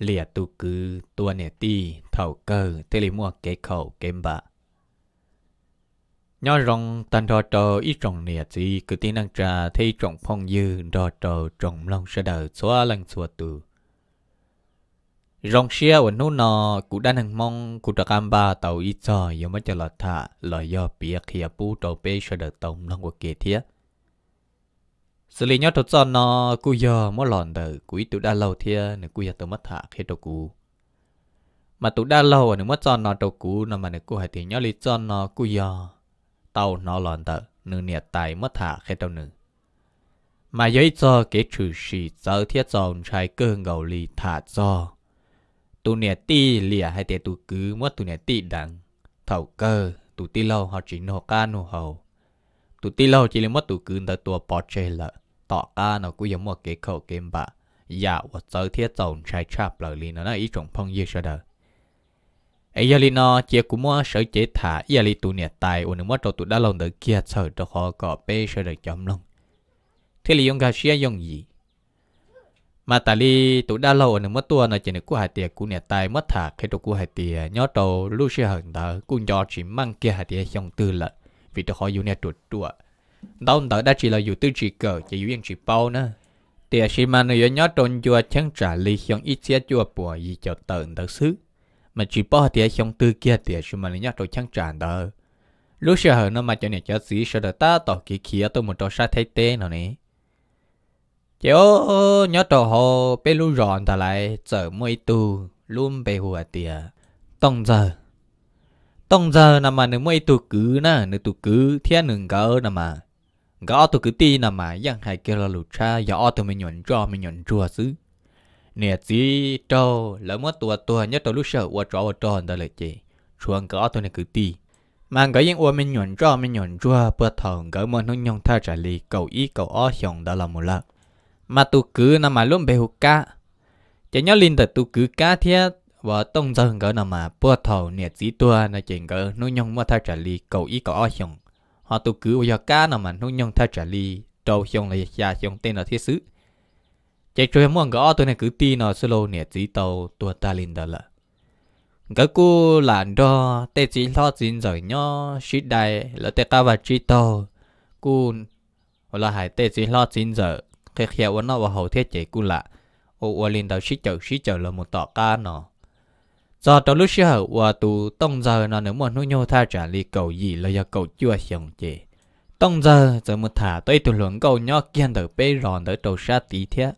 lìa tu cứ tua nè ti, thầu cơ tê lì mua kế khẩu kém bạ. Nhỏ rong tan đo trò, ít trồng nè gì cứ tin năng trà thấy trồng phong dư đo trò trồng long sẽ đời xóa lăng xóa tu rong xia ở nô nọ cụ đan hàng mong, cụ đã cam ba, tàu ít cho giờ mới cho lọt thả lọt do bia khía bu tàu bê sẽ đời tông long của kia thiết xử lý nhớ cho nó cú giờ, mỗi lần từ cú ít tụ đa lâu thia nè cú giờ tụ mất thả khi tụ cú mà tụ đa lâu nè mất cho nó tụ cú nó mà nè cú hay thì nhớ lý cho nó cú giờ. Tàu nó lần từ nè nhiệt tài mất thả khi tụ nè mà giấy cho cái trừ sĩ giờ thiết dòng trái cơ ngầu lì thả cho tụ nè ti lìa hay thì tụ cứ, mất tụ nè ti đằng. Thầu cơ tụ ti lâu, họ chỉ nô ca nô hầu. Tụ ti lâu chỉ là mất tụ cứ tới tua bỏ chơi lợ tỏ ca nó cũng giống một cái khẩu kim bạ dạ và tớ thiết dòng trái chạp lời li nó là ý trọng phong dư sơ đờ ấy giờ li nó chỉ cũng mua sở chế thả giờ li tụ nhiệt tài ôn mua trâu tụ đã lòng được kia sợ cho họ có bê sơ đờ chấm lòng thế li dùng gà xia dùng gì mà tại li tụ đã lâu ôn mua tua nó chỉ được cú hai tiệt cú nhiệt tài mất thả khi tụ cú hai tiệt nhớ trâu lưu xia hận đó cú cho chỉ mang kia hai tiệt trong tư lợi vì tụ họ dùng nhiệt tuột tuột đâu đỡ đã chỉ là dù tư chỉ cờ, chỉ dùng chỉ bao nữa thì khi mà người nhớ trong chùa chẳng trả lý xong ít xe chùa bùa gì cho tận đỡ xứ. Mà chỉ bao thì xong tư kia thì khi mà người nhớ trong chẳng trả đó lúc sau hở nó mà cho nên cho gì sợ đợt ta tỏ kỳ kia tôi một trò sát thay tê nào nè. Chéo nhớ trò hồ bê lu ròn ta lại, chở mỗi tu luôn bê hùa tìa tông giờ tông giờ nằm mà nếu mỗi tu cứ na nếu tu cứ thiên nừng gỡ nằm mà gõ tôi cứ tin là mà yang hay kêu là lụt cha giờ tôi mình nhuận cho mình nhuận chùa xứ. Nè gì trâu, lỡ mất tua tua nhất tôi lúc sợ qua trò qua trò đó là chị. Chuông gõ tôi này cứ ti. Mà gõ những ua mình nhuận cho mình nhuận chùa bữa thằng gõ mà nó nhung tha trả lì cầu ý cầu ó hiong đó là một lần mà tôi cứ nằm mà luôn bề hụt cá. Chỉ nhớ linh thật tôi cứ cá thiết và tông dân gỡ nằm mà bữa thầu nè gì tua nó chỉ gỡ nó nhung mà tha trả lì cầu ý cầu ó hiong họ tụ cứ bây giờ cá nào mà nông nhân thay trả li đầu xong là già xong tên là thiết sứ. Chạy trôi muốn gõ tôi này cứ ti nó solo nè chỉ tàu tua ta linh đó là cái cô làn đó tê chỉ lo chín rồi nhó shit đại là tê cá và chỉ tàu. Cô là hải tê chỉ lo chín giờ khi khi nó vào hậu thiết chạy cô là ô ô linh đầu shit chờ shit chờ là một tọ cá nó do trong lúc xưa và tù tông giờ nó nếu muốn nuôi nhau tha trả lý cầu gì là do cầu chưa xong chê tông giờ giờ một thả tới tụ luận cầu nhỏ kiên từ bê ròn tới trầu xa tí thế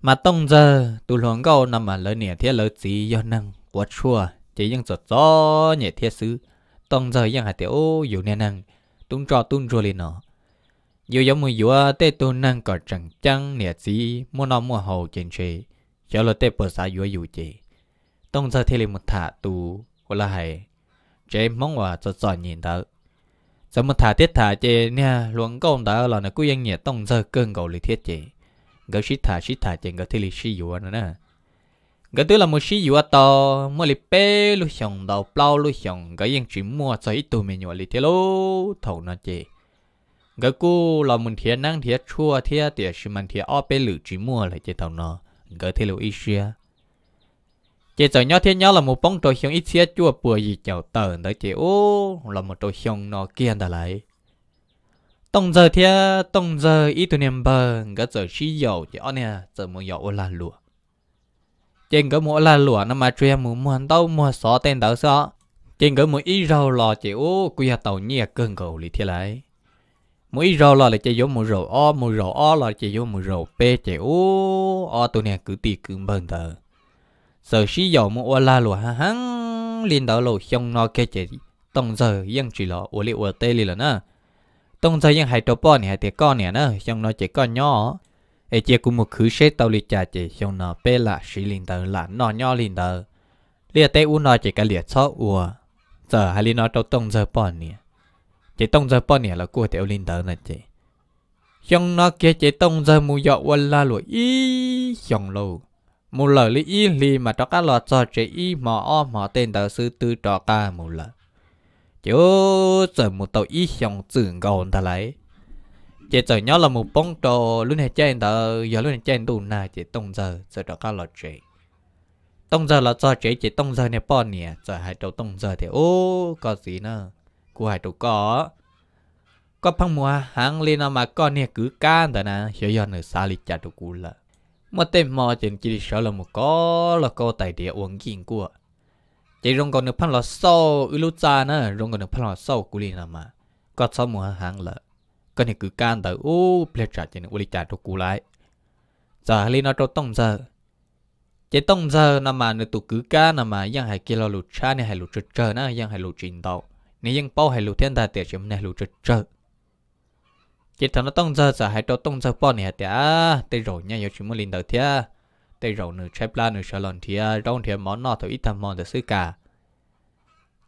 mà tông giờ tụ luận cầu nằm mà lớn nhẹ thế lớn gì do năng quá chua chỉ những giọt gió nhẹ thế xứ. Tông giờ những hạt tiểu dù nè năng tung trò tung trò lên nó dù giống mùi dùa, tê tu năng cỏ chẳng chăng nhẹ gì mua nó mua hầu trên chê cho là tê bờ xa dùa dù chê Tông giờ thì một thả tù. Của hay Chế mong hòa cho giỏi nhìn tớ. Giờ một thả tiết thả chế nha Luận công tớ là nó cứ yên tông giờ cơn cầu lý thiết chế xí thả xí thả chế gỡ thì xí dùa nè. Gỡ tứ là một xí dùa tò Mua lý bê lưu xong đầu bao lưu xong Gỡ yên chỉ mua cho ít tù nhỏ lý lô Thầu nó chế gỡ cú là mình thiệt năng thiệt chua thiệt tiệt sự mình thiệt ở bên lử chỉ mua lại chế tàu nó gỡ thì lưu ít xia chỉ sợ nhau thiên nhau là một bóng trôi xuống ít xía chua bùa gì chậu tờ đó chị. Ô là một trôi xuống nó kia đã lại. Tông giờ thia, tông giờ ít tu niệm bờ cái giờ xí dầu chị ở nè, giờ muốn dầu là lụa. Trên cái mỗi là lụa nó mà truyền muốn muốn đâu mua xó tên đỡ xó trên cái mỗi ít rau lò chị ô quy tàu nhẹ cơn cầu lì thế lại. Mỗi ít rau lò là chị giống một rau o một rau o là chị giống một rau p chị ô o tôi nè cứ tì cứ bần thờ giờ sử dầu mua ô la lụa hắn liên đạo lộ xong nó kê chế tông giờ yên chỉ lọ ô li ô tê li là nè. Tông giờ yên hai trâu bò này hai tiệt con này nè xong nó chỉ con nhỏ ấy chỉ cũng một khứ xế tàu li chả chỉ xong nó bê là xí liên đạo là nó nhỏ liên đạo liệt tê u nó chỉ cái liệt chó ua. Giờ hai li nó trâu tông giờ bò này chỉ tông giờ bò này là cua tiểu liên đạo nè chỉ xong nó kia chỉ tông giờ mua dọ ô la lụa ý xong lâu một lời lý ý lì mà cho các loại cho chế y mò o mò tên đạo sư tư trò ca một lời chứ giờ một tàu ý xong tưởng gòn ta lấy. Chế giờ nhớ là một bóng trò, luôn hệ chơi đạo giờ luôn hệ chơi tù nà chế tông giờ giờ cho các loại chế tông giờ là cho chế chế tông giờ này bỏ nè giờ hai đầu tông giờ thì ô, có gì nữa của hai đầu có. Có phăng mùa hàng lên mà con nè cứ can tờ nè hiểu giờ nữa xa lịch chả được cú là mà tên mò chuyện chỉ sợ là một có là cô tài địa uống kinh của. Chỉ rong còn được phân là sau ư lúc cha nữa rong còn được phân là sau cú liền mà. Có sau mùa hàng là có này cứ can tới ô ple trả cho nên uli trả cho cú lại. Giờ li nó cho tông giờ? Chỉ tông giờ nằm mà nó tụ cứ ca nằm mà yang hai kia lo lụt cha này hai lụt trượt trơ nữa yang hai lụt trình tàu. Nếu yang bao hai lụt thiên tài tiệt chỉ chấm này lụt trượt trơ chỉ thằng nó tông giờ giờ hay cho tông giờ bao này tiệt tây rồi nha, 有 chúng mình đầu thiệt tây rồi nữ trái plan nữ sợ lòn thiệt rong thiệt món nọ thôi ít thằng món được xứ cả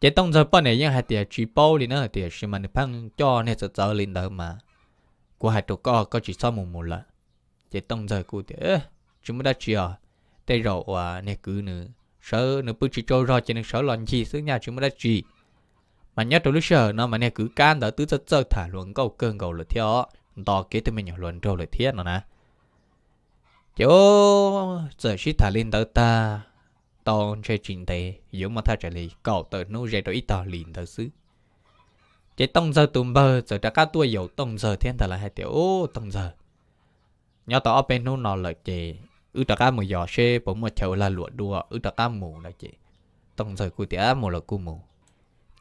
chỉ tông giờ bao này ยัง hay tiệt chỉ bao đi nữa tiệt chỉ mà nữ phăng cho này giờ giờ lên đầu mà của hai tụ co có chỉ sau mùng một là chỉ tông giờ cụ tiệt chúng mình đã chia tây rậu à nè cứ nữa sợ nữa bự chỉ trâu rồi cho nên sợ lần gì xứ nhà chúng mới đã chỉ mà nhớ tôi lúc sợ nó mà nè, cứ can đó tứ chất chất thả luận câu cơn cầu lượt theo to kế tôi mình nhỏ luận trâu lượt thiết nó nè. Chỗ giờ chỉ thả lên tới ta. Tao chơi trình tệ giống mà thà trả lời, cậu tới nô dây ít tao liền tới xứ. Cái tông giờ tùm bơ, giờ đã các tuổi dầu tông giờ, thiên thật là hai tiểu ô tông giờ. Nhớ tao ở bên nô nó lợi chị ư ta cá mù giò xe bỗng mà chậu là lụa đùa, ư ta cá mù là chị tông giờ cụ tía, mù là cụ mù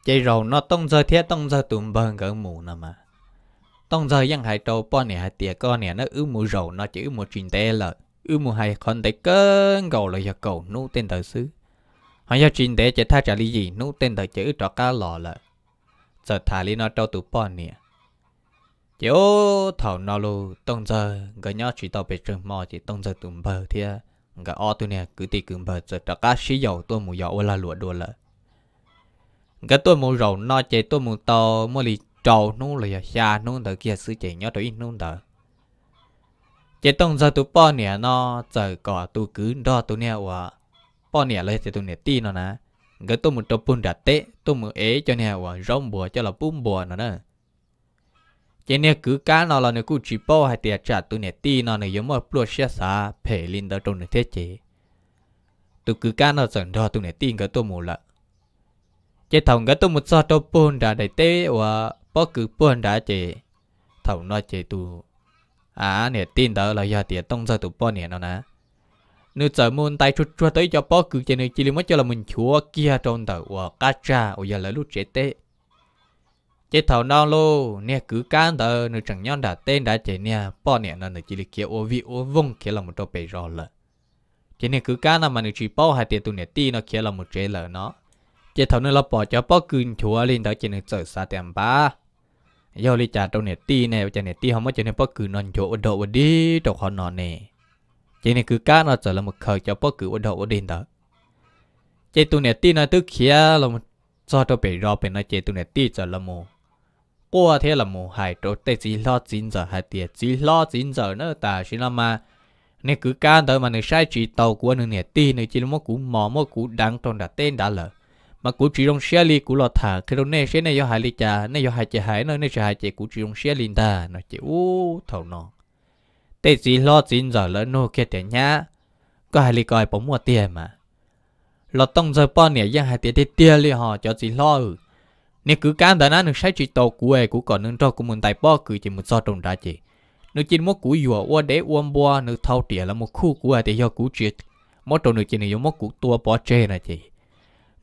chạy rồi nó tông giờ thế tông giờ tụm bờn gỡ mù nè mà. Tông giờ ยัง hải trâu, po nè hải tiệt co nè nó ư mù rồi nó chỉ ư mù trình tê lợ. Ư mù hải con tê cơn cầu là giờ cầu nu tên tờ xứ. Họ giờ trình tê chỉ tha trả lý gì nu tên tờ chữ trọ cá lò lợ. Giờ thả lý nó trâu tụ po nè chứ thảo nó lu tông giờ gỡ nhau chỉ tàu về trường mò chỉ tông giờ tụm bờ thế gỡ o tôi nè, cứ tì cứ bờ giờ trọ cá xí dầu tôi mù dầu là lụa đùa lợ cái tôi mua dầu nó chạy tôi mua to, mua lì trầu nó lại xa nó đỡ kia sư chạy nhớ tôi nó đỡ. Chạy tông giờ tụi bao nè nó giờ có tụi cứ đo tụi nè và bao nè lấy thì tụi nè ti nó nè. Cái tôi mua tàu bún đặt tê, tôi mua ế cho nè và rong bùa cho là bún bùa nó nè. Chạy nè cứ cá nó là nè cứ chỉ bao hay tiệt trả tụi nè ti nó nè, giống một plua xe xa phê lên đó trong nè thế chế tụi cứ cá nó giờ đo tụi nè ti, cái tôi muốn là chế thằng cái tôi một sao tôi buồn đã để tê và bao cứ buồn đã chế thằng nó chế tu à nè, tin đó là do tiệt tông ra tụ bao nè, nó nè. Nếu giờ muốn tay chút chút tới cho bao cứ chế này, chỉ mới cho là mình chúa kia trong đầu và cá cha ở giờ là lúc chế tê chế thầu non lô, nè, cứ can tờ nữ chẳng nhon đã tên đã chế nè. Bỏ nè, nó nữ chỉ là kia ô vi ô vung kia là một trò bể rồi là chế nè, cứ can mà nữ chỉ bỏ hai tiền tụ nè ti nó kia là một chế lợ nó. เจ้าเนื้อเราปอจะป้อกืนชัวลินต่อเจนเจอซาเตีมป้ายอลิจ่าตรงเนตี้เนี่เจนเนตี้เขาไม่เจนเนป้อกืนนอนโจวดอวดีตกคอนอนเน่เจนเนคือการเราจะละมึกเคยจะป้อกืนวดอวดินต่อเจตุเนตี้นะตึกเขียเราจอตัวไปรอเป็นนะเจตุเนตี้จะละโมกัวเทละโมหายตัวเตจีล้อจินเจอหายเตียจีล้อจินเจอเนื้อตาชิลมาเนี่ยคือการเดินมาในใช้จีเตากัวหนึ่งเนี่ยตีหนึ่งจีลมกูหมอมกูดังตรงดัดเต้นดัดเลย mà cú chỉ rong xe li cú lọt thả khi đó nè xe này do hai li cha nè do hai chị hại, nó nè sẽ hai chị cú chỉ rong xe li ta nó chỉ u thầu nó tê gì lo chín giờ lỡ nô kia tiền nhá. Có hai li coi bóng mua tiền mà. Lọt tông giờ bao nè giang hai tiền tiền li họ cho gì lo ừ. Nếu cứ cán đã nó sai chỉ tàu của ấy của còn nâng cho của mình tại bao cứ chỉ một so trồng ra chỉ nước chỉ một cú dùa qua để uom bua nước thâu tiền là một khu của ấy để do cú chuyện một nước chín chỉ do một cú tua bỏ chê này chị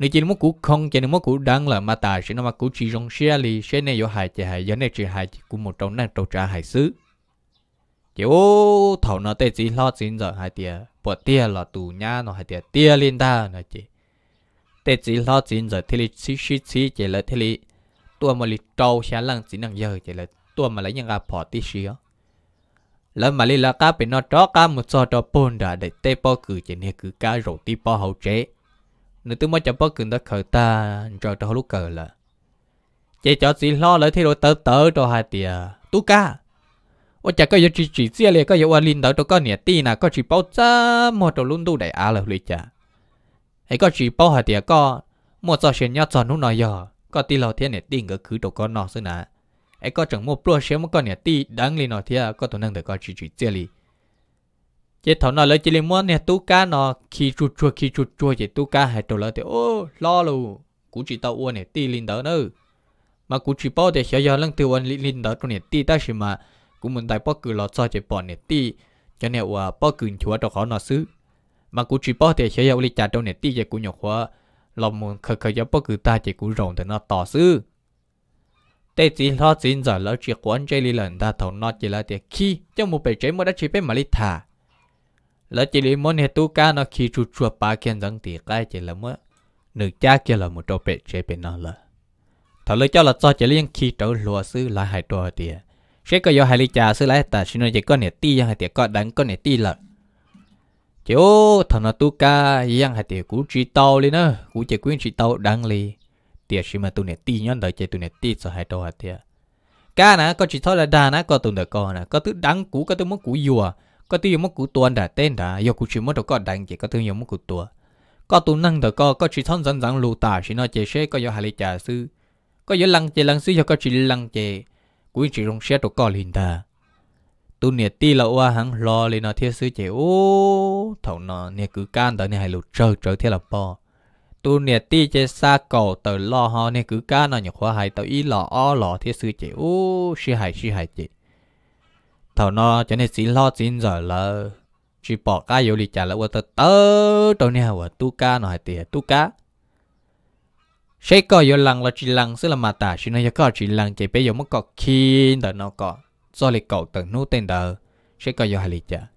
nếu chỉ một cú không, chỉ muốn một đang đăng là mà tài sẽ nó mà cú chỉ rong xe li xe này do hại chỉ hại do này chỉ hại của một trong năng trâu trả hại xứ. Chỉ ô thầu nó tê chỉ lo xin giờ, hại tiền bỏ tiền là tù nha nó hại tiền tiền lên ta này chỉ tê chỉ lo xin giờ thì chỉ chỉ chỉ chỉ là thì tua mà li trâu xả lăng chỉ năng giờ chỉ là tua mà lấy những cái bỏ tí xíu lỡ mà li là cá bị nó chó cá một số cho bồn đã để tê bao cử chỉ nè cứ cá rồi tí bao hậu chế nếu tôi mới chậm bớt cử đó khởi ta rồi tôi lúc cờ là chạy cho xin lo lại thế rồi tớ tớ cho hai tia tu ca. Ôi chả có gì chỉ chỉ xe liền có gì quan linh đó tôi có nè tí nào có chỉ bao cha một đồ luôn tu đại á là lụy chả ấy có chỉ bao hai tia có một giờ xin nhau chọn lúc nào giờ, có tí lo thiên này tiền cái cứ đồ có nọ xưa nè ấy có chẳng một bữa xem một con này tí đáng lên nọ thiên có tôi năng được có chỉ chỉ xe liền chế thằng nó lấy chỉ liên muốn nè, tú cá nó khi chua chua, khi chua chua chỉ tú cá hay đồ lỡ thì, ô, lo luôn cú chỉ tao uôn nè, ti linh đỡ nữa mà cú chỉ bao thì sẽ giờ lăng tiêu uôn linh đỡ trong nè, ti ta xí mà cú muốn đại bao cứ lo cho chỉ bỏ nè, ti, cho nè uà bao cứ chúa cho khó nó xứ. Mà cú chỉ bao thì sẽ giờ lịch trả trong nè, ti chỉ cú nhọc hóa lòng muốn khờ khờ giờ bao cứ ta chỉ cú rồng thì nó tỏ xứ. Tê chỉ lo chính giờ lỡ chỉ quán chơi liên lần, ta thầu nó chỉ là thì khi trong một bể chế mới đã chỉ biết mà li thả lỡ chỉ lấy muốn hệ tu cá nó khi chu chua ba kiên rằng thì cái chỉ là mới nữ cha kia là một trâu bể chế bên nó là thầu lỡ cho là cho chỉ liên khi trâu lúa sư lại hai trò thì sẽ có do hai lý cha sư lại ta xin nói chỉ có nè ti hay thì có đánh có nè ti là chỗ thằng nó tu ca, yang hay thì cú chỉ tàu lên nữa cú chỉ quyến chỉ tàu đăng li tiệt xí mà tu này ti nhon đợi chơi tu này ti cho hai đồ thì. tiệt cá nè có chỉ thôi là đa nè có tu được co nè có thứ đắng cú có thứ muốn cú dùa có tiêu một cụ tuần đã tên đã yêu cụ chỉ một đầu có đánh chỉ có tiêu nhiều một cụ tuần. Có tu năng đầu có có chỉ thon dần dần lù tả chỉ nói chế xe có yêu hai lý trà sư. Có yêu lăng chế lăng sư cho có chỉ lăng chế, cuối chỉ rong xe đầu có liền ta tu này ti là oa hắn lo lên nó thiết sư chế ô thầu nó nè cứ can tới nè hay lù trơ trơ thế là po tu nè ti chế xa cầu tờ lo ho nè cứ can nó nhục hoa hay tờ ý lọ o lọ thiết sư chế ô sư hài sư hài chế thầu nó cho nên xin lo xin giờ là chỉ bỏ cá yếu đi trả là qua tới tớ đâu nè và tu cá nó hay tiệt tu cá sẽ có yếu lăng là chỉ lăng, sẽ là mà ta chỉ nói có chỉ lăng chỉ bây giờ mất có khi tờ nó có do lịch cầu từng nút tên tờ sẽ có yếu hay đi trả.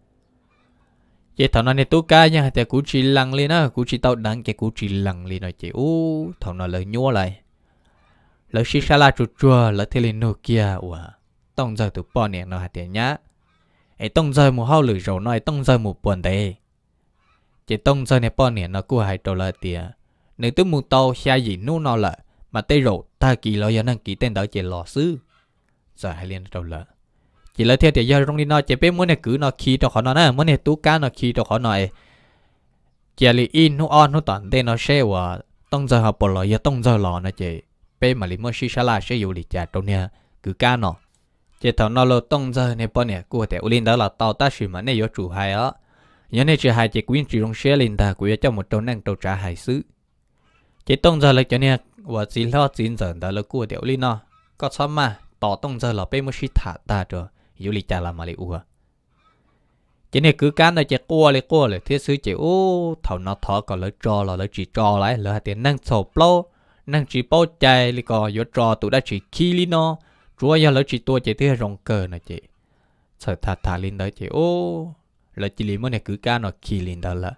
Chị thằng này tú ca nha thì cú chỉ lăng lên á, cú chỉ tao đắng cái cú chỉ lăng lên nói chị. U thằng nó lời nhua lại. Lời xí xa la chua chua lời thế lên nô kia, ủa tông giờ từ bỏ nè nó hạt tiền nhá ấy tông giờ một hao lử rồi nói tông giờ một buồn đấy chỉ tông giờ nè bỏ nè nó cua hai trâu lợi tiền nếu tôi muốn tàu xa gì nô nó lợ, mà tây rồi ta kỳ lo giờ năng kỳ tên đó chỉ lò sư giờ hai liền trâu lợ, chỉ là theo thì giờ trong đi nó chỉ biết muốn này cứ nó khi cho họ nó nè muốn này tú cá nó khi cho họ nó chỉ là in nó on nó toàn tên nó xe và tông giờ học bỏ lò giờ tông giờ lò nó chỉ bé mà li mới xí xa sẽ dùng lịch trả trong nè cứ cá nó chỉ thầu nó lo tông giờ này bọn nè, của thì ulin đó là tàu ta xí mà này có chủ hai á. Nhớ này chỉ hai chỉ quyến chỉ trong xe lên ta, của cho một trâu năng trâu trả hai xứ. Chỉ tông giờ là cho nè và chỉ lo chín giờ đó là của thì ulin nó có sao mà tao tông giờ là bây mua xí thả ta rồi yêu li trả làm mà li ua à. chỉ này cứ cán là chỉ cua li cua li thiết sứ chỉ ô thầu nó thọ còn lỡ trò là lỡ chỉ trò lại, lỡ tiền năng sổ plo năng chỉ bao chạy lấy còn yếu trò tụi đã chỉ khi li nó chúa giờ lỡ chị tôi chị thứ rong cờ này chị. Sợ thà thà lên đó chị. Ô, lỡ chị liền mới này cứ cán nó khi lên đó là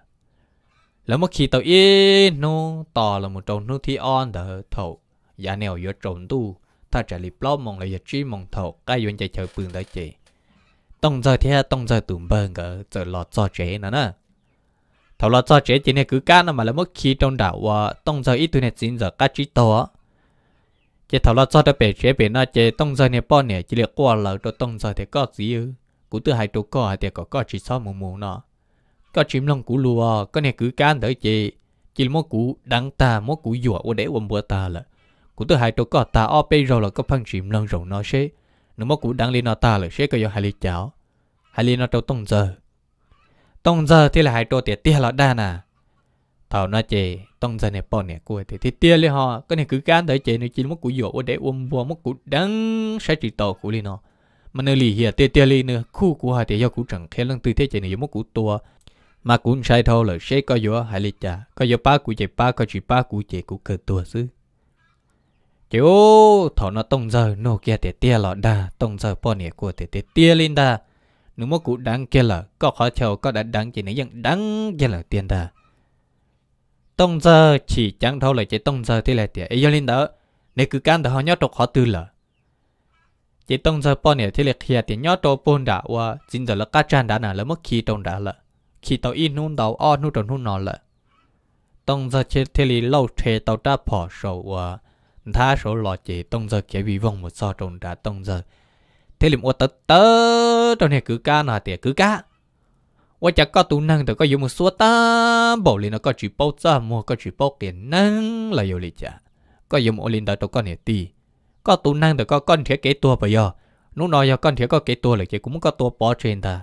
lỡ mất khi tàu yên nó to là một trong nước thi on đỡ thầu giá nèo yếu trộn tu ta trả lý blog mong là giờ truy mong thầu cái yuan chạy chờ bừng đó chị. Tông giờ thì tông giờ tụm bơ ngỡ, giờ lọt cho chế nữa nè. Thầu lọt cho chế chị này cứ ca nó mà lỡ mất khi trong đảo tông giờ ít tuổi này xin giờ cá trí to chế thảo là cho đã bể chế bể na chế tông giờ này bao nè chỉ là qua lỡ đồ tông giờ thì có gì ư cú từ hai đồ có thì có có chỉ sao mù mù nọ, có chim lông cú lùa có này cứ can tới chị chỉ một cú đắng ta một cú dọa để quần bữa ta là cú tôi hai đồ có ta ở bây rồi là có phăng chim lần rồi nó sẽ nếu mà cú đắng lên nó ta là sẽ có do hai lý cháo hai lý nó đâu tông giờ. Tông giờ thì là hai đồ tiệt tiệt là đa nà thảo na chè tông giờ này bỏ nè cua thì thì tia li họ cái này cứ cán tới chè nó chỉ mất củ dỗ để ôm bùa mất củ đắng sẽ chỉ tổ cú li nó mà nơi lì hiện tia tia li nữa khu của hai thì do củ chẳng khéo lần tư thế chè này mất củ tua. Mà cũng sai thôi là sẽ có dỗ hai li cha có dỗ ba cú chè ba có chỉ ba cú chè cũng cờ tua xứ. Chớ thảo nó tông giờ nô kia thì tia lọ đa, tông giờ bỏ nè của thì thì tia lên đa, nếu mất cụ đắng kia là có khó theo có đã đắng chỉ này dân đắng kia là tiền đa tông giờ chỉ chẳng thâu lại chỉ tông giờ thì là tiệt ấy lên đó nếu cứ can đó họ nhớ trục khó tư lờ chỉ tông giờ bọn này thì là kia thì nhớ trục bồn đã qua, chính giờ là cá chan đã nè là mất khi tông đã lợ, khi tàu in nôn tàu o nôn tròn nôn nọ lợ, tông giờ chế thì là lâu chế tàu đã bỏ sầu qua tha số lọ chỉ tông giờ kia vì vong một so tròn đã tông giờ thế liệm ô tớ tớ trong này cứ cá nào tiệt cứ cá ô chắc có tụ năng thì có dùng một số ta bảo liền nó có chỉ bao giờ mua có chỉ bao tiền năng là yêu lý chả có dùng một liền đó tôi có nè tì có tụ năng thì có con thiết kế tua bây giờ lúc nào giờ con thiết có kế tua là chỉ cũng có tua bỏ trên ta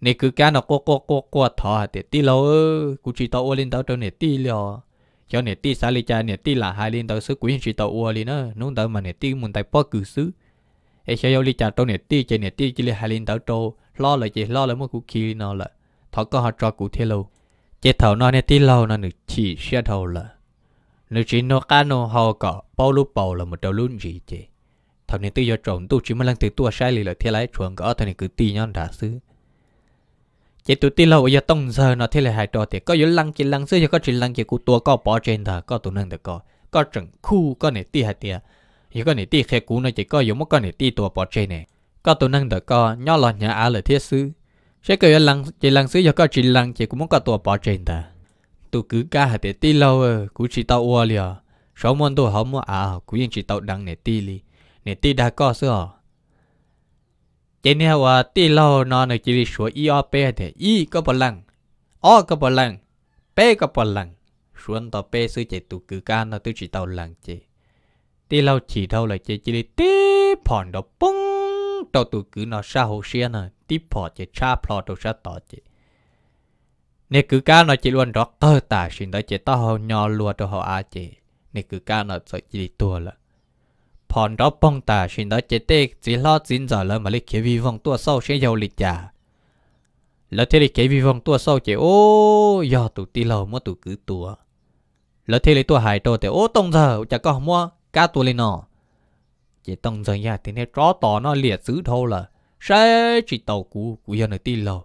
nè cứ cá nó qua qua qua qua thọ thì tí lâu cú chỉ tao ô lên tao cho nè tí liao cho nè tí xả li cha nè tí là hai lên tao xứ cú chỉ tao ô lên nữa nung tao mà nè tí muốn tay bỏ cử xứ ấy cho li cha tao nè tí chơi nè tí chỉ là hai lên tao cho lo lại chỉ lo lại mua cú kia nó là thọ có họ cho cú thiên lâu chế thầu nó nè tí lâu nó được chỉ xe thầu là nếu chỉ nó cá nó họ có bao lúc bao là một đầu luôn gì chứ thằng này tự do trộn tu chỉ mới lần từ tua sai lì là thiên lái chuồng có thằng này cứ tì nhau đã xứ. Chế tụi ti lâu giờ tông giờ nó thiên lại hai trò thì có yếu lăng chỉ lăng xứ có chỉ lăng chỉ cụ tua có bỏ trên thà có tụi năng được có có trận khu, có này ti hai tia giờ có này ti khe cũ nó chỉ có yếu mất có này tua bỏ trên này có tổ năng đỡ co, nhỏ lọ nhà á là thiết xứ. Sẽ cười lăng chỉ lăng xứ do có chỉ lăng chỉ cũng muốn có tổ bỏ trên ta. tụ cứ ca hai ti lâu cũng chỉ tao ua liền số môn tôi không mua à cũng chỉ tao đăng này ti li nè ti đã có sữa chỉ nè wa ti lâu nó nè chỉ số i o p thì i có bỏ lăng. O có bỏ lăng. P có bỏ lăng. Xuống tàu p sư chỉ tụ cử ca nó tôi chỉ tàu lăng chỉ ti lâu chỉ đâu là chỉ chỉ ti phòn đó bung đầu tụ cứ nó xa hồ xe nè tiếp phò chế cha phò đầu xa tỏ chế nè, cứ cá nó chỉ luôn đó cơ tả xin đó chế tao hồ nhỏ lùa cho họ à á chế nè, cứ cá nó sợ chỉ đi tua là phòn đó bông tả xin đó chế tê chỉ lo chín giờ là mà lấy kế vi vong tua sau xe giàu lịch trả lỡ thế lấy kế vi vong tua sau chế ô giờ tụ ti lâu mua tụ cứ tua lỡ thế lấy tua hải đồ thì ô, tông giờ, chả có mua, cá tua lên nọ chỉ tông dân nhà thì nè rõ tỏ nó liệt giữ thôi là sẽ chỉ tàu cũ của dân ở tì lâu,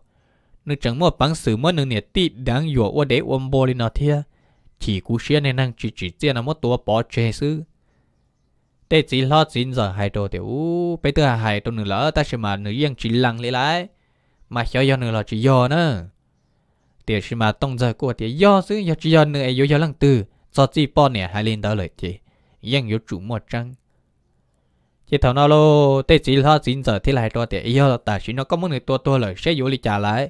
nó chẳng một bằng sự mất nương nhiệt tì đáng dùa qua để ôm bò lên nó thia. Chỉ cú xe này năng chỉ chỉ tiền là một tổ bỏ chê sư để chỉ lo chín giờ hai đồ tiểu bây giờ hai đồ nữa là ta sẽ mà nữ yên chỉ lăng lấy lại. Mà cho do nữa là chỉ do nữa thì sẽ mà tông giờ của thì do sư do chỉ do nữa do do lăng từ do chỉ bỏ nè hai lên đó lời thì, yên yếu chủ một trăng chỉ thằng nào lô tết chỉ lo chín giờ thì lại to tiền yêu ta chỉ nó có muốn người tua tua lợi sẽ vô đi trả lại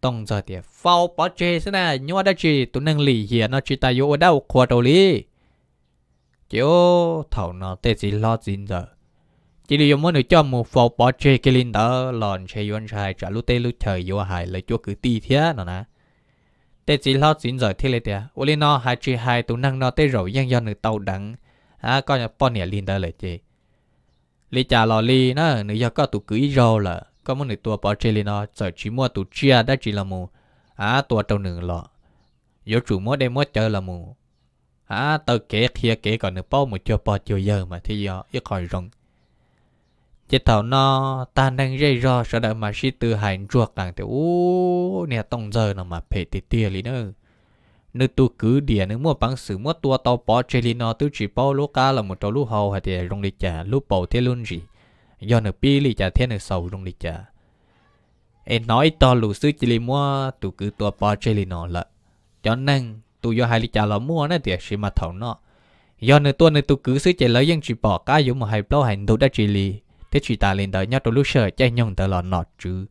tông giờ tiền phao bỏ chê thế này nhua đã chỉ tụi năng lì hiền nó chỉ ta vô ở đâu khoa đầu lý chiếu thầu nó tê chỉ lo chín giờ chỉ đi muốn được cho một phao bỏ chê cái linh đó lòn chơi vô sai trả lúc tê lúc trời yêu hại lấy cho cứ ti thế nó nè tê chỉ lo chín giờ thì lại tiền ô linh nó hai chỉ hai tụ năng nó tê rồi giang do được tàu đắng à coi nhà bọn nhà linh đó lời chơi lý trả lò lì nó nữ do có tụ cứ ít rồi là có muốn được tua bỏ chơi linh nó sợ chỉ mua tụ chia đã chỉ là mù. À tua trâu nữ lọ. Yếu chủ mua đem mua chơi là mù. À tao kế kia kế còn nữ bao một cho bỏ chiều giờ mà thì giờ ít khỏi rong chế thảo nó ta đang dây ro sợ đợi mà si từ hành ruột càng thì u, nè tông giờ nó mà phê tì tia lý nữa nếu tu cứ địa nếu mua bằng sự mua tua tàu bỏ chơi lý nó tu chỉ bao lúc cá là một trâu lúc hầu hay thì rong lịch chả lúc bầu thế luôn gì. Do nửa pi lịch chả, thế nửa sầu rong lịch chả. Em nói to lù sư chỉ lý mua tu cứ tua bỏ chơi lý nó là cho nên tu do hai lịch chả là mua nó thì chỉ mà thầu nó do nửa tua nửa tu cứ xứ chỉ lấy dân chỉ bỏ cá giống một hai bao hành tu đã chỉ li thế chỉ ta lên tới nhau trâu lúc sợ chạy nhông tới là nọ chứ.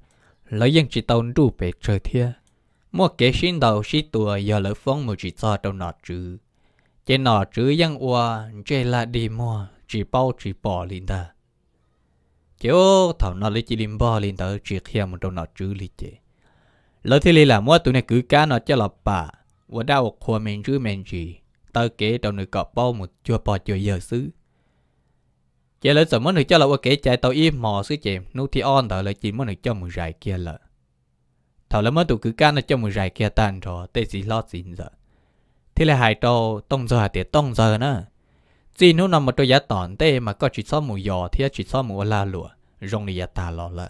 Lấy dân chỉ tàu đủ về trời thiêng mua kế sinh đầu, xí tùa, giờ lỡ phong một chỉ cho đâu nọ chứ chế nọ chứ yang ua chế là đi mua, chỉ bao chỉ bỏ lên đó chế ô, thảo nọ lấy chỉ lim bỏ lên đó chỉ khi một đâu nọ chứ lý chế lỡ thì lý là mua tụi này cứ cá nọ cho lọp bà. Và đau, khua mình chứ mình gì tao kế đầu nữ cọp bao một chua bỏ chua giờ xứ. Chế lỡ sợ mất nữ cho lọp kế chạy tao im mò xứ chế nụ thì on đó là chỉ mất nữ cho một rải kia lợ. Thảo lắm mới tụ cứ can là cho một giải kia tan rồi, tê gì lo gì giờ. Thế là hai trâu tông giờ thì tông giờ nữa. Chỉ nó nằm một trâu giá tòn tê mà có chỉ so một giò thì chỉ so một la lụa, rong đi giá ta lo lợ.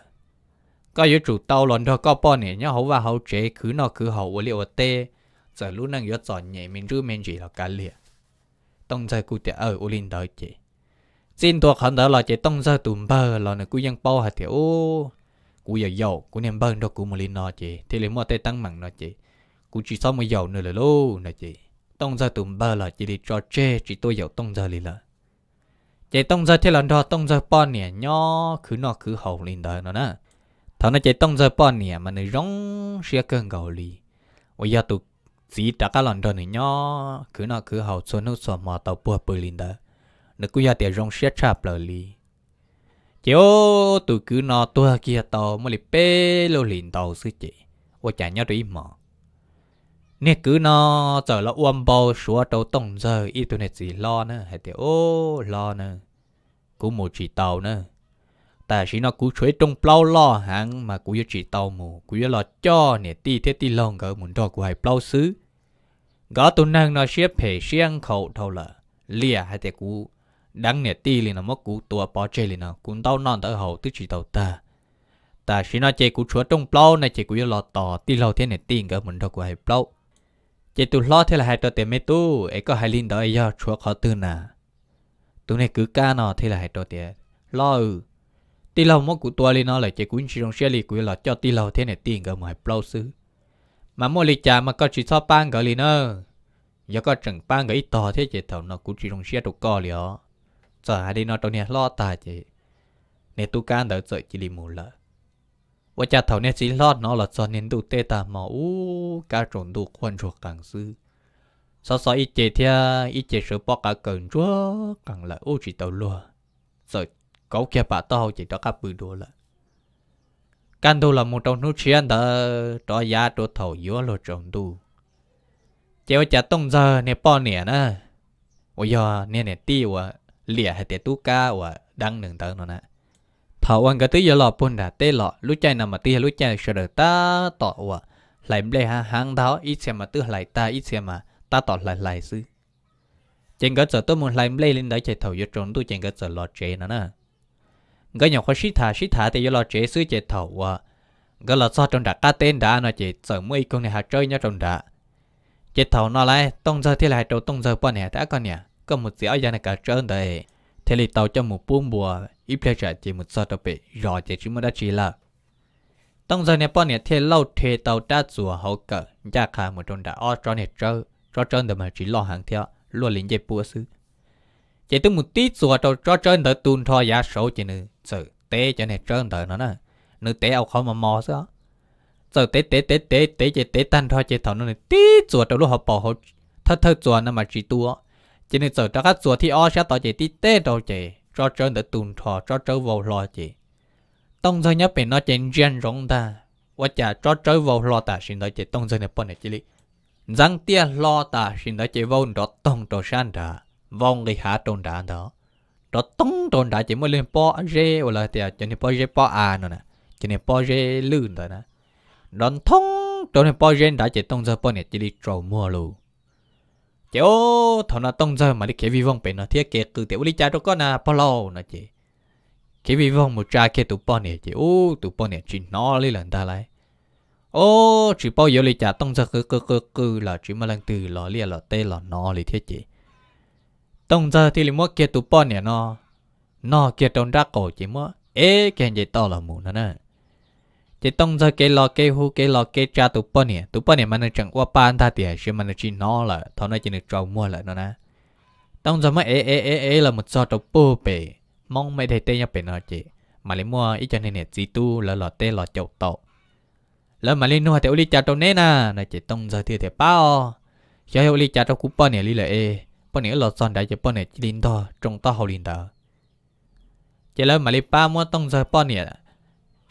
Có yếu chủ tàu lần đó có bao nè nhá hậu và hậu chế cứ nó cứ hậu liệu tê. Giờ lúc năng yếu chọn nhẹ mình rú mình chỉ là cá liệt tông giờ cụ tiệt ở u linh đợi chị xin thuộc hẳn đó là chị tông giờ tùm bờ là nó cụ bao hạt thì cú giờ giàu cú nem bơ đó cú mà linh nó chị. Thì lấy mua tay tăng mặn nó chị. Cú chỉ sau mà giàu nữa là lô, nè, chị. Tông giờ tụm bơ là chỉ đi cho chê chỉ tôi giàu tông giờ liền là chị tông giờ thế là đó tông giờ bao nè nhỏ cứ nó cứ hậu lên đó nó nè. Thằng nó chị tông giờ bao nè mà nó rong xia cơn gầu lì. Ôi giờ tụi chỉ đã cả lần đó này nhó cứ nó cứ hậu xuân nó xòm mò, tàu bùa bơi lên đó nó cứ giờ tiền rong xét chạp lời li chiếu tụi cứ nó tua kia tàu mà lì bê lô lìn tàu sư chị. Ô chả nhớ đi mà nè, cứ nó giờ là uom bao số tàu tổng giờ ít tụi này gì lo nữa hay thì ô, lo nữa cú một chỉ tàu nữa ta chỉ nó cú chuối trong plau lo hàng mà cú chỉ tàu mù, cú lo cho nè ti thế ti lòng gỡ muốn đo của hai plau xứ. Gõ tụi năng nó xếp hệ xiang khẩu thâu là lia hay thì cú đang nè ti liền là mất cú tua bỏ chơi liền là cún tao non tới hậu tức chỉ tàu ta. Ta chỉ nói chơi cú chúa trong plau này chơi cú lo tò ti lâu thế nè ti cả muốn đâu của hai plau. Chơi tụi lo thế là hai trò tiền mấy tu, ấy có hai linh đó ấy do chúa khó tư nà. Tụi này cứ ca nọ thế là hai trò tiền lo ừ. Ti lâu mất cú tua lên nó là chơi cú chỉ trong xe li yêu lọt cho ti lâu thế này tiền gần một plau xứ. Mà mua li trà mà có chỉ so pan gỡ liền nữa giờ có chẳng pan gỡ ít to thế chơi thầu nó cú chỉ trong xe đồ co liền giờ hai đi nó trong này lo ta chỉ nè tu can đỡ sợ chỉ đi mù lợ. Và cha thầu nè, chỉ lo nó là cho nên tu tê ta mà u cả trộn tu quan ruột càng sư sau sau ít chế thia ít chế sửa bỏ cả cần chúa càng là u chỉ tàu lùa. Rồi cậu kia bà tao chỉ đó các bự đồ là can đồ là một trong nút chiến đó cho giá cho thầu yếu lo trộn tu chéo chả tông giờ, nè bỏ nè nè. Ôi giờ, nè nè tiêu à lìa hay tu ca và đăng nương tờ nó nè thảo anh cái thứ giờ lọ bún đã tê lọ lúc chạy nằm mà tia lúc chạy sợ được ta tọ và lại bê ha hàng tháo ít xem mà tư lại ta ít xem mà ta tọ lại lại sư chẳng có giờ tôi muốn lại bê lên đấy chạy thầu vô trốn tôi chẳng có giờ lọ chế nó nè cái nhỏ khoa sĩ thả sĩ thả thì lo chế sư chạy thầu và cái lọ so trong đã cá tên đã nó chỉ sợ mấy con này hạt chơi nhau trong đã chạy thầu nó lại tông giờ thì lại trâu tông giờ bọn này đã con nè có một dẻo giờ này cả trơn đấy. Thế thì tàu cho một buông bùa ít plei trả chỉ một sao tập bị rồi chỉ chỉ mới đã chỉ là. Tông giờ này bọn này thế lâu thế tàu đã rùa hậu cỡ giá khá một trong đã ở cho này trơ cho trơn để mà chỉ lo hàng theo luôn liền dây bùa sư chỉ tôi một tí rùa cho cho trơn để tuôn thôi giá số chỉ nữa sự tế cho này trơn đợi nó nè. Nữ tế ao khó mà mò sao giờ tế tế tế tế tế chỉ tế tan thôi chỉ thằng nó này tí chùa đâu lúc họ bỏ họ thất thất chùa nó mà chỉ tua chỉ nên giờ cho các chùa thì o sẽ tỏ chỉ tí tê đâu chỉ cho chơi để tùn thọ cho chơi vào lo chỉ tông giờ nhớ bên nó trên gen rong ta và chả cho chơi vào lo ta xin đợi chỉ tông giờ này bọn này chỉ lý, răng tia lo ta xin đợi chỉ vào đó tông đồ san đã vong người hạ tôn đã đó đó tông tồn đã chỉ mới lên po rê hoặc là thì cho nên po rê po à nữa nè cho nên po rê lươn rồi nè đón thông cho nên po rê đã chỉ tông giờ bọn này chỉ đi trầu mua luôn chỉ ô thằng nào tông giờ mà đi kể vi vong bên nó thiết kế từ tiểu lý cha đó có nè po lâu nè chị? Kể vi vong một cha kia tụ po này chỉ ô tụ po này chỉ nó lấy lần ta lại. Ô chỉ po giờ lý cha tông giờ cứ cứ cứ cứ là chỉ mà lần từ lò lia lò tê lò nó lý thiết chị. Tông giờ thì li mua kia tụ bọn này nó. Nó kia trong rác cổ chỉ mua ế cái gì to là mù nó nè chỉ tông giờ cái lò cái hu cái lò cái cha tụ bơ nè. Tụ bơ nè mà nó chẳng qua ban ta thì chứ mà nó chỉ nó là thôi nó chỉ được trâu mua lại nó nè tông giờ mà ế ế ế ế là một số tụ bơ bể. Mong mấy thầy tê nhập bể nó chỉ mà lấy mua ít cho nên nè chỉ tu là lò tê lò chậu tàu lỡ mà lên nuôi thì uli cha tụ nè nè nó chỉ tông giờ thì thì bao. Cho uli cha tụ cú bơ nè li là ế bơ nè lọt son đại cho bọn này linh to trong to hậu linh đó chỉ là mà lấy ba mua tông giờ bơ nè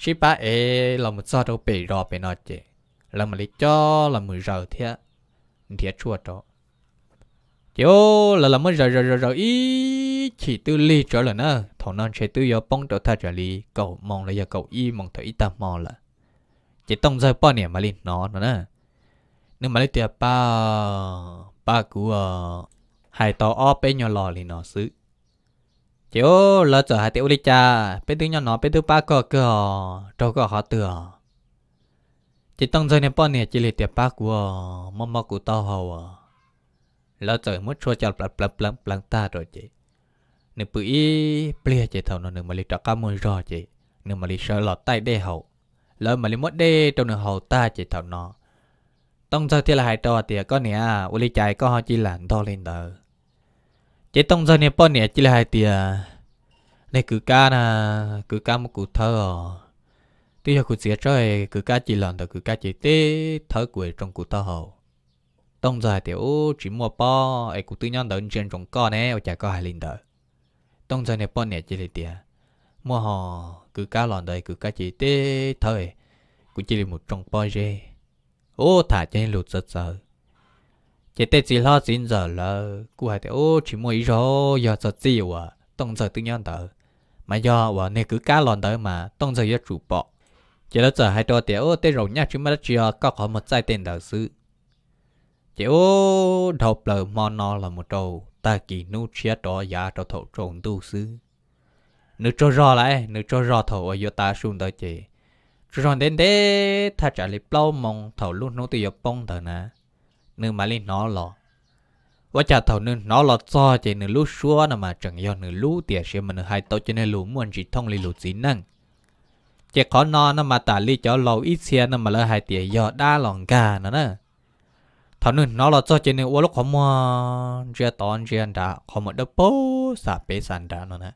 chỉ ba ế là một sao đâu bể rò bể nọ chỉ là mà lý cho là mười giờ thế thiệt chua đó chỉ là là mới giờ giờ giờ giờ ý, chỉ tư li trở lại nữa thằng non sẽ tư giờ bông trở thay trở li cậu mong là giờ cậu y mong thấy ta mong là chỉ tông giờ bao nè mà li nó nữa nhưng mà lấy tiền ba ba của à, hai tàu o bên nhỏ lò thì nó xứ chiếu lỡ chờ hai tiểu đi cha bên thứ nhỏ nó bên thứ ba có cơ đâu có họ tựa chỉ tông rơi nên bọn này chỉ liệt tiệp ba của mò mò của tao hầu à. Lỡ chờ mất chua chặt plak plak plak plak ta rồi chị. Nếu bự ý bia chị thầu nó nếu mà liệt trắc cá môi rồi chị nếu mà liệt sợ lọt tay đê hậu, lỡ mà liệt mất đê trong nửa hậu ta, chị thầu nó tông rơi thì là hai trò thì có nè à, uli chạy có họ chỉ làm to lên đời chế tông giờ này bọn nè chỉ là hai tia này cứ ca là cứ ca một cụ thơ. Tuy là cụ xía trời cứ ca chỉ lần đó cứ ca chỉ tê thơ của trong cụ thơ hồ tông giờ tiểu chỉ mua po ấy cụ tư nhân đợn trên trong co nè ở chả có hai linh đờ tông giờ này bọn nè chỉ là tia mua họ cứ ca lần đây cứ ca chỉ tê thơ. Cũng chỉ là một trong po dê ô, thả trên lụt giật sợ chỉ tết gì lo xin giờ là cô hay thế ô chỉ mua ít rồi giờ giật gì quá, tông giờ tự nhiên tới, mà do và nên cứ cá lòn tới mà tông giờ giờ chủ bỏ chỉ là giờ hai đôi ô tết rồi nhá chúng ta chỉ có có một trái tiền đầu sư chỉ ô đầu bờ mò nó là một trâu ta kỳ nu chia đó giá cho thổ trộn tu sư nữ cho rõ lại nữ cho rõ thổ ở giữa ta xuống tới chị rồi đến thế ta trả lời bao mong thầu luôn nó tự bông thở nè นึ่มาล่นอหลอว่าจะเท่านึนอหลอซ้อจนึ่งลู่ชัวนะมาจังยอนึ่งลู่เตียเช่อมันหายโตจะในหลุมมวนจิตท่องลีลุดสีนั่งเจ้ขอนอนน่ะมาตาลีจอาเราอีเซียนมาเลยหายเตียยอด้าหลองกาน่ะนะท่านึนอหลอซ้อจนึ่งอ้วลูกขมวนเจ้าตอนเจ้าดาขมวนดัโป้สาเปสันด่าน่ะ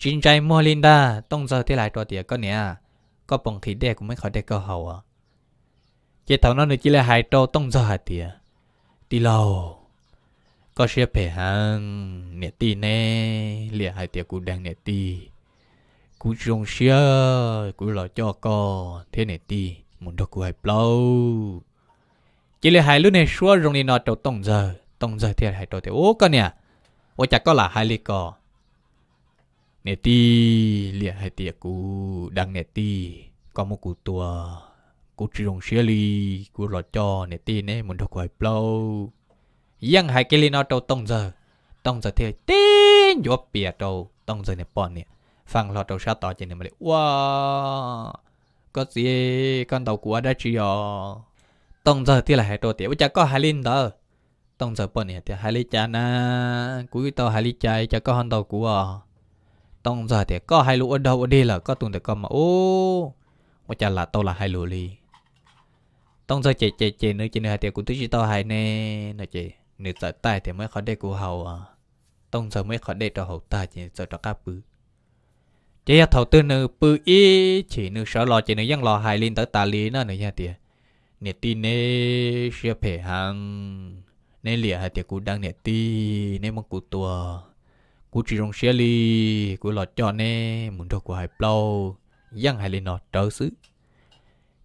จินใจมัวลินดาต้องเจอที่หลายตัวเตียก็เนี่ยก็ปองทีเด็กกูไม่เขาได้ก็เฮาอะเจ้าท่านนหนึ่งจิเลหายโตต้องเจอหายเตีย đi lâu có xe bể hàng nè tì nè liệt hai tiệt cũng đang nè tì. Cú trông xe cú lo cho co, thế nè tì, muốn đâu cú hai lâu chỉ là hai lúc này xua rong đi nọ trâu tông giờ tông giờ thì hai trâu thì ô con nè. Ô chắc có là hai lì co. Nè ti liệt hai tiệt cú đang nè ti có một cụ tua cô chỉ rong xe li cô lo cho nè ti nè muốn được quay lâu yang hai cái li nó trâu tông giờ. Tông giờ thì tin vô bìa trâu tông giờ nè bọn nè. Phang lo trâu sao tỏ trên nè mày, wow có gì con tàu của đã chịu, tông giờ thì là hai trâu tiểu chắc có hai linh đó tông giờ bọn nè thì hai linh cha na cúi tàu hai linh cha chắc có hơn tàu của tông giờ thì có hai lũ ở đâu đây là có tuần thì có mà. Ô mà chả là tao là hai lũ tông cho chị chị chị nữa chị nữa thì cũng tôi chỉ tao hai nè. Nè chị nữa tại tại thì mới khó để của hầu à. Tông giờ mới khó để cho hậu ta chị giờ cho cá bự. Chị thầu tư nữ bự ý. Chị nữ sợ lo, chị nữ vẫn lo hai lên tới ta lý nữa nữa nha tiền nè tin nè sẽ phải hàng nè lìa hai tiền cũng đang nè ti nè mong cụ tua cú chỉ rong xe li cú lo cho nè muốn cho cú hai plau vẫn hai lên nó trở xứ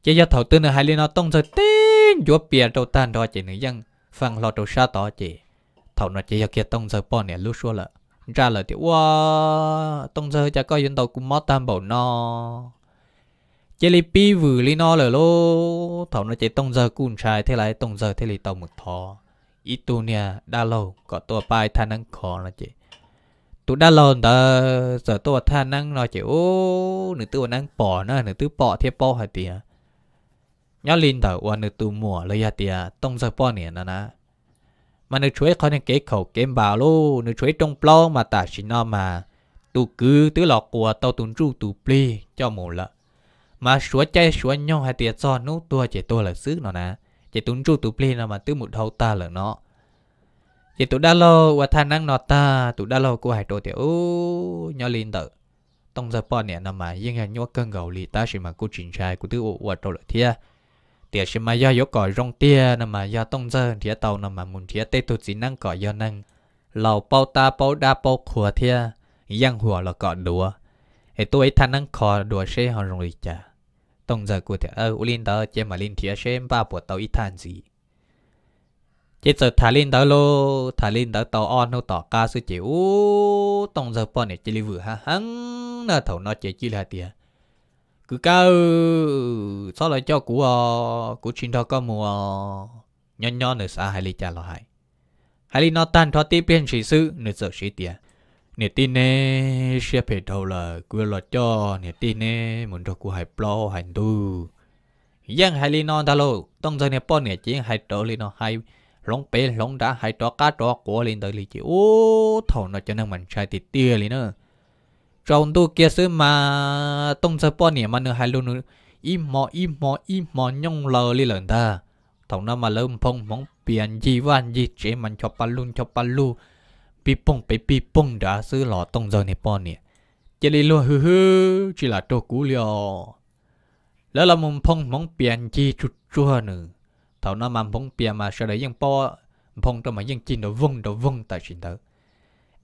chỉ do thầu tư nữa hai liên nó tông rồi tên chúa bìa đầu tan đó chỉ nữa dân phăng lọt đầu xa đó chỉ thầu nó chỉ do kia tông rồi bỏ nè lúc xua lợ ra là thì wow tông rồi chả có dân tàu cũng mót tam bảo nó chỉ li pi vừa li nó rồi lô thầu nó chỉ tông rồi cùn trai thế lại tông rồi thế li tàu mực thò ít tu nè đa lâu có tua bài than năng khó là chị tụi đã lòn ta giờ tôi tha năng nói chị ô nữ tư năng bỏ nữa nữ tư bỏ thiệp bỏ hả tiền nhớ linh tờ và được tư mùa lấy hả tìa, tông giờ bỏ nè nè nè mà nữ chuối khó nên kế khẩu kém bảo lô, nữ chuối trong plo mà ta chỉ nó mà tụ cứ, tứ lọ của tao tuần trụ tụ pli, cho mù lợ. Mà sủa chay sủa nhau hai tiệt cho nút tua chỉ tôi là sức nó nè chỉ tuần trụ tụ pli nó mà tứ một hậu ta là nó. Chỉ tụ đã lo và thằng năng nọ ta tụ đã lo của hai đồ thì ô nhỏ linh tự tông giờ bọn nè mà riêng hàng nhua cơn gầu lì ta, chỉ mà cô trình trai của tứ ụ và đồ lợi thia tiệt chỉ mà do yếu cỏ rong tia nằm mà do tông giờ thia tàu nằm mà muốn thia tê tụt chỉ năng cỏ do năng lầu bao ta, bao đa, bao khua thia giang hùa là cỏ đùa. Hệ tôi thanh năng cỏ đùa xe họ rong lịch chả tông giờ của thì ơ linh đó chỉ mà linh thia xe ba bộ tàu ít than gì? Chỉ giờ thả linh đó lô, thả linh đó tàu on nó tỏ ca sư chỉ u tông giờ bọn này chỉ li vừa ha hăng nó thầu nó chỉ chỉ là tiền cứ cao sau lại cho cú à cú chín đó có mùa nhon nhon nữa xa hay li trả lo hay hay li nó tan thoát tiếp bên sĩ sư nữa giờ sĩ tiền nè tin nè sẽ phải đầu là cứ lo cho nè tin nè muốn cho cú hay plo hành tu. Yang hay li nó ta lo tông giờ nè bọn nè chỉ hay trâu li nó hay Long bể long đá hay cho cá cho của lên tới lì chỉ ô, thầu nó cho nên mình sai tịt tia lì nữa trong tu kia sứ mà tông sơ po nè mà nữa hai luôn nữa im mò im mò im mò nhông lờ lì lần ta thầu nó mà lớn phong mong biển gì van gì chế mình cho pa luôn cho pa lu pi pong pe pi pong đã sứ lọ tông giờ nè po nè chỉ lì luôn hư hư chỉ là trâu cú liò lỡ là mong phong mong biển gì chút chua nữa thầu nó mà phong bia mà sau đấy ยัง po phong cho mà ยัง chín đồ vung đồ vung tại chuyện đó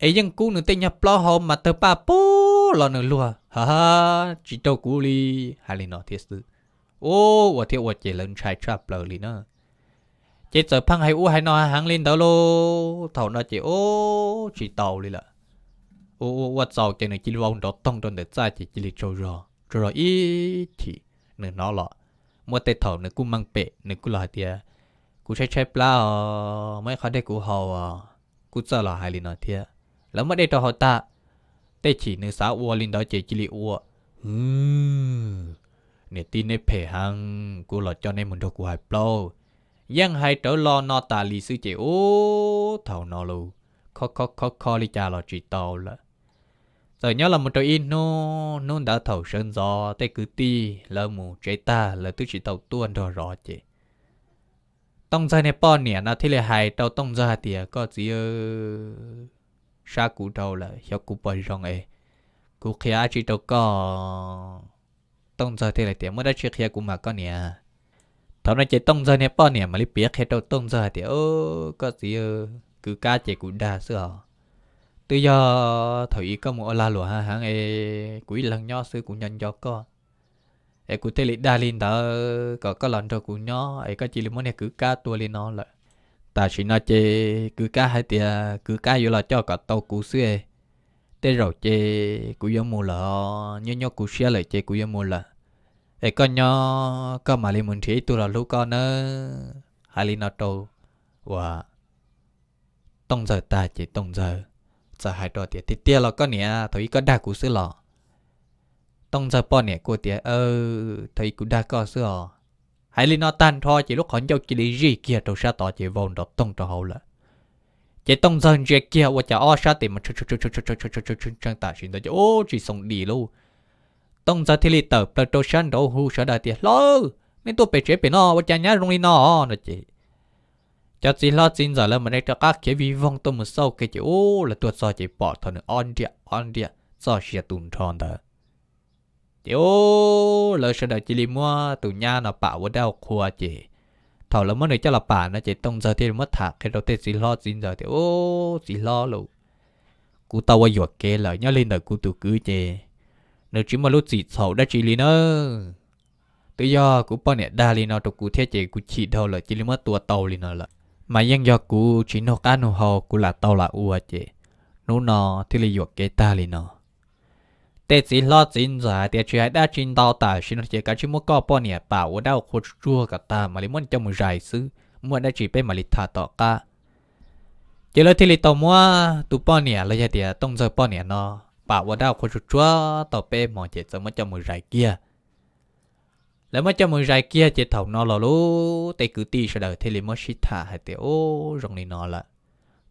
ấy ยัง cú nữa tên nhập lo hôm mà tờ pa 了呢路啊，哈哈，只到古里还里那铁丝，哦，我铁我只能拆拆不里呢。chỉ sợ phăng hay u hay nó hàng lên đó lô thầu nó chỉ ô chỉ tàu đi là ô ô tàu chỉ này chỉ luôn đó tông đơn để ra chỉ chỉ lịch trâu rò trâu rò ít thì nửa nó lọ mua tê thầu nửa cú mang bể nửa cú lọ tiề cú chơi chơi pla mấy khó đây cú hầu cú sợ lọ hay lên nó tiề lỡ mất đây cho họ ta tê chỉ nữ xã ua linh đó chỉ chỉ li ua. Ừ nè tin phê hăng, cô lọt cho nè muốn đồ của hai plo. Giang hai trở lo no tà lì sư chị. Ô thầu no lu khó khó khó khó li cha lọt chị tàu là giờ nhớ là một trò in, nô đã thầu sơn gió tê cứ ti, lơ mù chế ta là tứ chị tàu tuôn đồ rõ chị. Tông ra nè po nè na thế là hai tàu tông ra thì có gì ơ? Sa cụ đầu là hiệu cụ bồi rong ấy cụ kia chỉ đâu có tông giờ thì là tiền mới đã chưa kia cụ mà có nè. Thằng này chỉ tông giờ nè bao nè mà lấy biết hết đâu tông giờ thì ô, có gì cứ cá chỉ cụ đa sữa từ giờ thời có một la lụa ha ấy quỷ lần nhỏ sư cụ nhận cho có. Ấy cụ tê lịch đa linh đó có có lần cho cụ nhỏ ấy có chỉ là muốn này cứ cá tua lên nó lại ta chỉ nói chê, cứ cá hai tia cứ cá vô là cho cả tàu cú xưa tê rồi chê, cú vô mù là nhớ nhớ cú xia lại chê cú vô mù là ê, con nhớ có mà li muốn thấy tôi là lúc con nữa hai li nó trâu và tông giờ ta chỉ tông giờ giờ hai đôi tiệt tiệt tiệt là con nè, thấy có đa cú xưa lọ. Tông giờ bọn nè, cô tiệt ơ, thấy cú đa có xưa Hãy lý nó tan thôi chỉ lúc họ nhau chỉ lý gì kia đâu sao tỏ chỉ vòng đó tông cho hậu là chỉ tông dân chỉ kia và chả o sao tìm mà chút chút chút chút chút chút chút chút chút chút ta xin đó chứ ô chỉ sống đi luôn tông dân thì lý tờ bà tờ sân đâu hù sợ đại tiền lo nên tôi bị chế bị nó và chả nhá rung li nó nó chỉ cho chỉ lo xin giờ là mình đây cho các cái vi vong tôi một sâu cái chứ ô là tôi sao chỉ bỏ thôi nữa on địa on địa sao sẽ tụn tròn đó ô lỡ sẽ đợi chị li mua tụ nhà nó bảo với đau khua chị. Thảo là mới cho là bà nó chị tông giờ thì mất thạc cái đầu tiên chị lo, xin giờ. Thì ô chị lo luôn cú tao quay giọt kê lời, nhớ lên đời cú tụ cứ chị nếu chỉ mà lúc chị sầu đã chị li nữa tự do, cú bao nè đa lên nó tụ cú thiết chị cú chỉ đâu là chị li mất tua tàu lên nó là. Mà nhưng do cú chỉ nó cá nó hồ, cú là tàu là ua chị. Nó nó, thì là giọt kê ta lên nó tê chỉ lo chính giả để chỉ đã chính đào ta xin chỉ cả chỉ muốn có bao nhiêu bảo ở đâu khốt chua cả ta mà lấy muốn cho một giải sư muốn đã chỉ bên mà lấy thả tọ cả chỉ lo thì lấy tàu mua tụ bao nhiêu là gì thì tông giờ bao nhiêu nó bảo ở đâu khốt chua tàu bên mà chỉ cho muốn cho một giải kia lấy muốn cho một giải kia chỉ thầu nó là lú tê cứ ti sẽ đợi thì lấy muốn xịt thả hay thì ô rong này nó là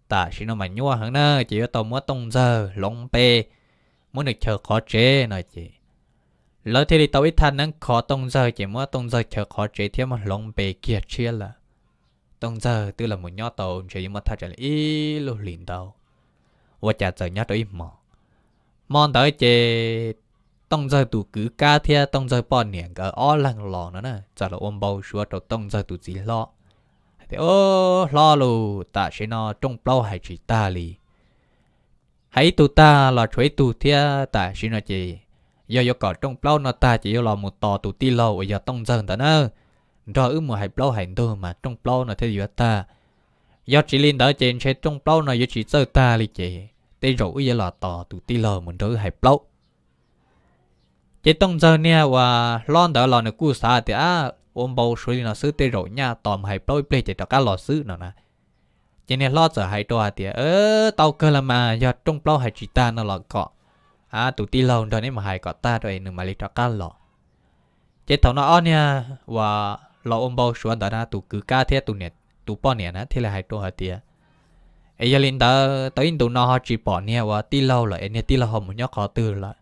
ta xin nó mà nhua hơn nữa chỉ có tàu mua tông giờ lông bê muốn được chờ khó chế nói chị. Lỡ thì tao ít than nắng khó tông giờ chỉ muốn tông giờ chờ khó chế thêm một lòng bề kia chia là. Tông giờ tức là một nhỏ tàu chỉ mà thật là ý lô liền tàu. Và chả giờ nhỏ tới mỏ, mòn tới chị tông giờ tụ cứ ca thia tông giờ bỏ niệm cả ó lăng lò nữa nè. Giờ là ôm bầu xua đầu tông giờ tụ gì lo. Thì ô lo lù ta sẽ nó trong bao hải chỉ ta li hãy tụ ta là chuối tụ thia ta xin nói chị. Giờ giờ có trong plau nó ta chỉ là một tò tụ ti lâu giờ tông dần ta nữa rồi ư một hai plau hành đôi mà trong plau nó thấy giờ ta. Giờ chỉ linh đó trên sẽ trong plau nó giờ chỉ sơ ta li chị. Tê rồi giờ là tò tụ ti lâu mình rồi hai plau chỉ tông dần nè và lon đó là nó cú sa thì à ôm bầu suy nó sư tê rồi nha tòm hai plau play chỉ cho cá lò sư nó nè cho nên lo sợ hai toa thì ơ tao cơ là mà. Giờ trong bao hai chị ta nó là cọ. À tụi ti lâu rồi nên mà hai cọ ta rồi nửa mà lấy cho cá lọ. Chế thằng nó on nha. Và lọ ôm bao xuống đó là tụi cứ cá thế, tụi nè, tụi bao nè na thế là hai à toa thì ấy giờ linh ta tới tụi nó họ chỉ bỏ nè và ti lâu là anh ti lâu họ muốn nhóc họ từ là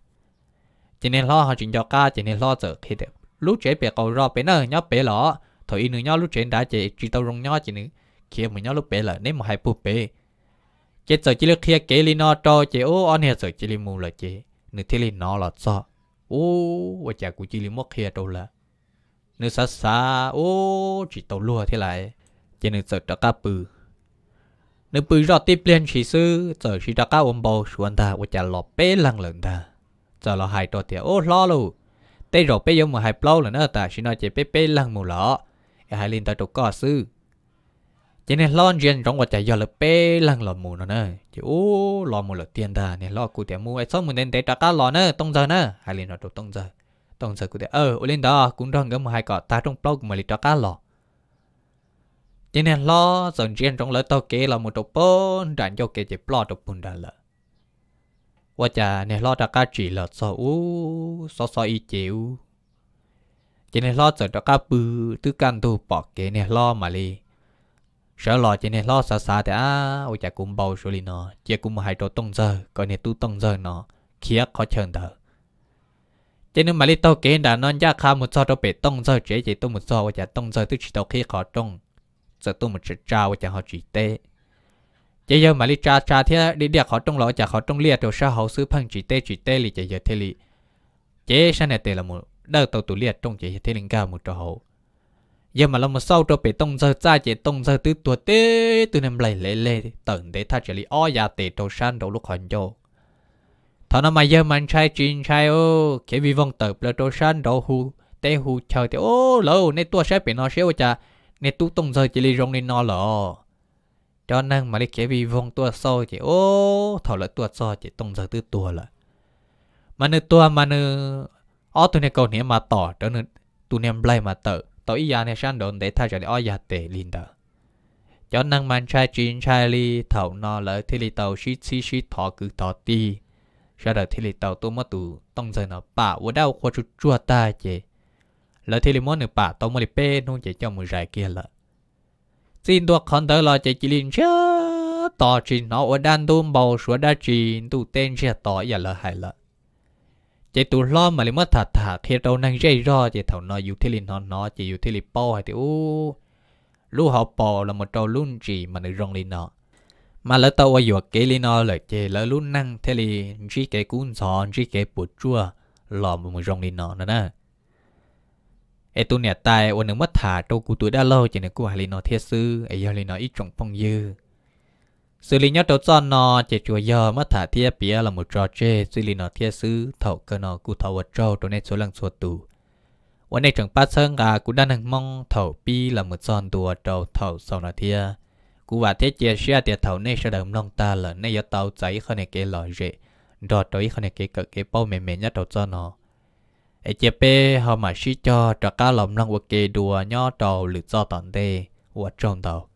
cho nên lo họ chỉ cho cá cho nên lo sợ khi được lúc chế bé cầu ro bé nơi nhóc bé lọ. Thôi nửa nhóc lúc chế đã chế chỉ tao rong nhóc chỉ nữa kia mình nhớ lúc bé là nếu mà hai búp bé chết giờ chỉ lúc kia kể li nó cho chị ô anh hết giờ chỉ li mù là chị nữ thế li nó là sao ô và chả cũng chỉ li mất kia đâu là. Nữ xa xa ô chỉ tàu lùa thế lại. Chỉ nữ sợ trắc cá bự. Nữ bự rõ tiếp lên chỉ sư giờ chỉ trắc cá ôm bầu xuống ta và chả lọ bé lăng lần ta. Giờ là hai trò thì ô lo luôn tây rồi bé giống mà hai plau là nữa ta, chỉ nói chỉ bé bé lăng mù lọ. Hai linh ta trục có sư chỉ nên lo chuyện trong quá giờ là bé lăng lo mù nó nè. Chỉ ô lo mù là tiền ta nên lo cụ tiền mù. Ai xong mình nên để trả cá lo nè, tông giờ nè. Hai liền nó đồ tông giờ. Tông giờ cụ tiền ờ ô lên đó cũng đang ngắm hai cọ ta trong blog mà liền trả cá lo chỉ nên lo dần chuyện trong lỡ tao kể là một đồ bốn đàn cho kể chỉ blog đồ bốn đàn lợ. Quá chả nên lo trả cá chỉ là so u so so y chịu. Chỉ nên lo giờ trả cá bự tư can tu bỏ kế nên lo mà li sợ lo cho nên lo xa xa thì à ôi chả cũng bầu số lì nó chỉ cũng một hai trò tông giờ, coi này tu tông giờ nó kia khó chờn thở. Cho nên mà lì tao kể đã, nó ra khá một số đồ bị tông giờ chế chỉ tu một số, ôi chả tông giờ tức chỉ tao khi khó trông. Giờ tu một chút trao ôi chả họ chỉ tê. Chỉ giờ mà lì tra tra thế, đi đi khó trông lo chả khó trông liệt đồ sao hậu sư phăng chỉ tê chỉ tê lì chỉ giờ thế lì. Chế sao này tê là một đâu tao tụ liệt trông chỉ thế linh cao một trò hậu giờ mà là một sau cho phải tông giờ ra chỉ tông giờ từ tuổi tê từ năm lầy lệ lệ tận để thay chỉ li o ya tê trâu san đầu lúc hoàn cho thằng nào mà giờ mình trai chín trai, ô, cái vi vong tập là trâu san đầu hu tê hu chờ thì ô lâu nên tua sẽ bị nó xéo cha nên tu tông giờ chỉ li rong nên nó lọ cho nên mà lấy cái vì vong tua sâu chỉ, ô thọ lại tua sâu chỉ tung giờ từ tua là mà nữ tua mà nữ ó tụi này cầu này mà tỏ, cho nữ tụi này blay mà tự tỏ ý nhà này sang đồn để thay cho để ó nhà tệ linh đó cho năng mà trai chín trai li thầu nó lỡ thì li tàu xí xí xí thọ cứ thọ ti sau đó thì li tàu tôi mất tụ tung giờ nó bà vô đâu qua chút chua ta chứ lại thì li muốn nữ bà tao mới đi bê nông chỉ cho một dài kia là xin tôi con tới là chỉ linh chứ tỏ chỉ nó ở đan đun bầu sữa đa chỉ tu tên sẽ tỏ giờ là hay là chỉ tụ lo mà lấy mất thật thật khi đâu năng dây ro, chỉ thầu nó yêu thế liền nó nó chỉ yêu thế liền bao hay thì u lũ họ bò là một trâu luôn chỉ mà nó rong lên nó. Mà lỡ tao ở vừa kế lên nó lời chỉ lỡ luôn năng, thế liền chỉ cái cuốn sò chỉ cái bột chua, lò mà mà rong lên nó nữa nè. Ai tụ nè ôn nó mất thả, trâu cụ tụi đã lâu, chỉ nó cụ hay lên thiết sư ai giờ lên ít trồng phong dư จะเนี่ยกูหาลีนอเทียซื้อไอยอลีนออีจงพงยือซื้อลีนอตัวจอนนอเจจัวยอมาถาเทียเปียละมุจอเจซื้อลีนอเทียซื้อเท่ากันนอกูเท่าวัดเจ้าตัวในส่วนหลังส่วนตูวันในจังป้าเซิงกากูได้หนึ่งมองเท่าปีละมุจอนตัวเจ้าเท่าสองนาทีกูว่าเทเจียเชียเตียเท่าในเสด็จลงตาละในยอเตาใจเขาในเกลอยเจดอดตัวเขาในเกเกิดเกเป้าเมเมยตัวจอนนอ ai chế bê họ mà xí cho cho cá lồng lăng vật kê đùa nhỏ trầu lự cho tận đê vật tròn tàu